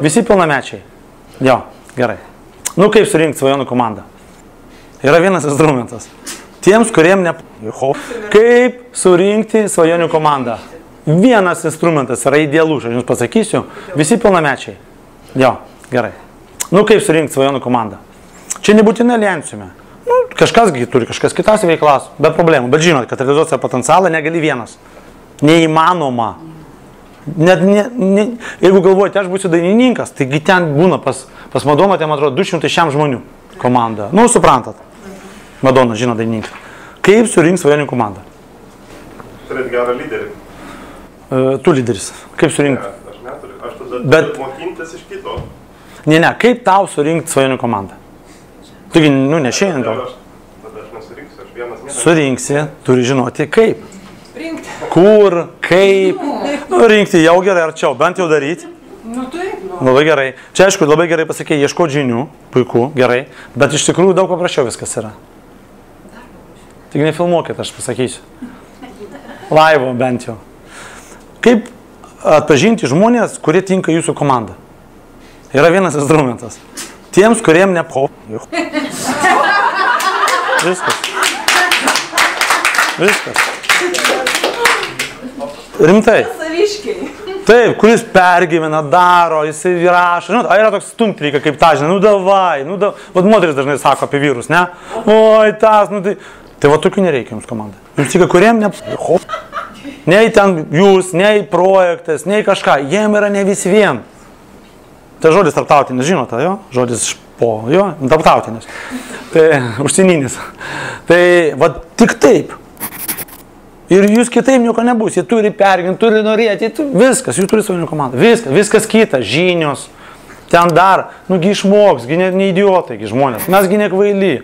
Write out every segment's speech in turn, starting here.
Visi pilnamečiai. Jo, gerai. Nu kaip surinkti svajonių komandą? Yra vienas instrumentas. Tiems, kuriem ne... Jo. Kaip surinkti svajonių komandą? Vienas instrumentas yra idealus, aš jums pasakysiu. Visi pilnamečiai. Jo, gerai. Nu kaip surinkti svajonių komandą? Čia nebūtinai aliansiume. Nu, kažkas turi kažkas kitas veiklas, be problemų. Bet žinot, kad realizuoti savo potencialą negali vienas. Neįmanoma. Net, ne, ne, jeigu galvojate, aš būsiu dainininkas, taigi ten būna pas, pas Madoną, ten man atrodo 200 šiam žmonių komanda. Nu, suprantat. Madona žino dainininką. Kaip surinks svajonių komandą? Turėt gerą lyderį. E, tu lyderis. Kaip Ne, surinkti? aš neturiu. Aš tada Bet- mokintis iš kito. Ne, ne, kaip tau surinkti svajonių komandą? Taigi, nu, ne šiandien gal. aš, tada aš nesurinksiu, aš vienas niekas. Surinksi, turi žinoti kaip. Rinkti. Kur, kaip. Nu, rinkti jau gerai arčiau, bent jau daryti. Nu taip, nu. Labai gerai. Čia aišku, labai gerai pasakė, ieško žinių, puiku, gerai, bet iš tikrųjų daug paprasčiau viskas yra. Tik nefilmuokit, aš pasakysiu. Laivo bent jau. Kaip atpažinti žmonės, kurie tinka jūsų komanda? Yra vienas instrumentas. Tiems, kuriem ne po. Viskas. Viskas. Rimtai. Saviškiai. Taip, kuris pergyvena, daro, jisai rašo. Žinot, a yra toks stumti reikia kaip tą, žinai, nu davai, nu davai. Vat moteris dažnai sako apie vyrus, ne? Oi, tas, nu tai. Tai va tokių nereikia jums komandai. Jums tik kuriem ne... Nei ten jūs, nei projektas, nei kažką. Jiem yra ne vis vien. Tai žodis tarptautinis, žinote, jo? Žodis po, jo, tarptautinis. Tai užsieninis. Tai va tik taip. Ir jūs kitaip nieko nebus, jie turi perginti, turi norėti, viskas, jūs turite savo komandą, viskas, viskas kita, žinios, ten dar, nugi išmoks, gi ne, ne idiotai, gi žmonės, mesgi nekvaily.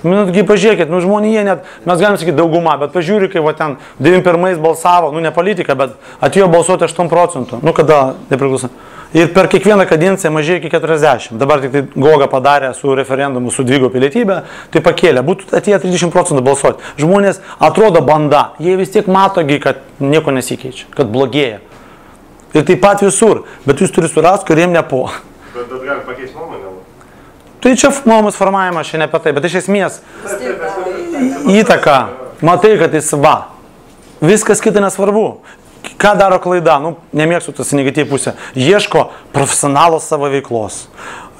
Minutgi pažiūrėkit, nu žmonės jie net, mes galim sakyti dauguma, bet pažiūrė, kai va ten 91 balsavo, nu ne politika, bet atėjo balsuoti 8 procentų, nu kada nepriklauso. Ir per kiekvieną kadenciją mažėjo iki 40. Dabar tik tai Goga padarė su referendumu su dvigo pilietybė, tai pakėlė. Būtų atėję 30 procentų balsuoti. Žmonės atrodo banda, jie vis tiek matogi, kad nieko nesikeičia, kad blogėja. Ir taip pat visur, bet jūs turite surasti, kuriem ne po. Bet, bet gali pakeisti nuomonę. Tai čia nuomonės formavimas šiandien apie tai, bet iš esmės įtaka, matai, kad jis va. Viskas kita nesvarbu. Ką daro klaida? Nu, nemėgstu tas negatyvų pusę. Ieško profesionalo savo veiklos.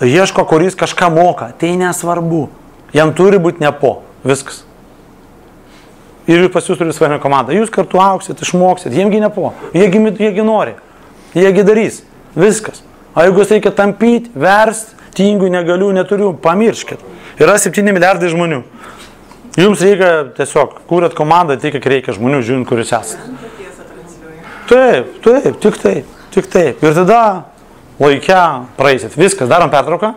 Ieško, kuris kažką moka. Tai nesvarbu. Jam turi būti ne po. Viskas. Ir pas jūs turi svarbią komandą. Jūs kartu auksit, išmoksit. Jiemgi ne po. Jiegi, jiegi nori. Jiegi darys. Viskas. O jeigu jūs reikia tampyti, versti, tingų, negaliu, neturiu, pamirškit. Yra 7 milijardai žmonių. Jums reikia tiesiog kūrėt komandą, tik kiek reikia žmonių, žiūrint, kur jūs esate. Taip, taip, tik taip, tik taip. Ir tada laikę praeisit. Viskas, darom pertrauką.